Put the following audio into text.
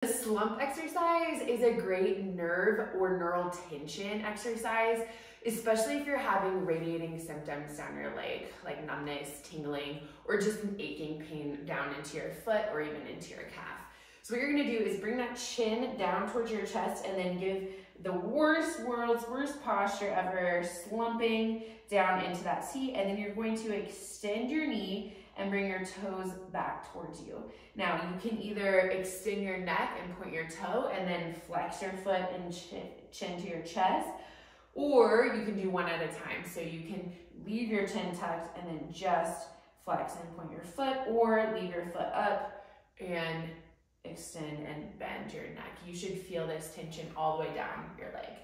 The slump exercise is a great nerve or neural tension exercise, especially if you're having radiating symptoms down your leg, like numbness, tingling, or just an aching pain down into your foot or even into your calf. So what you're gonna do is bring that chin down towards your chest and then give the worst world's worst posture ever, slumping down into that seat. And then you're going to extend your knee and bring your toes back towards you. Now you can either extend your neck and point your toe and then flex your foot and chin, chin to your chest, or you can do one at a time. So you can leave your chin tucked and then just flex and point your foot, or leave your foot up and extend and bend your neck. You should feel this tension all the way down your leg.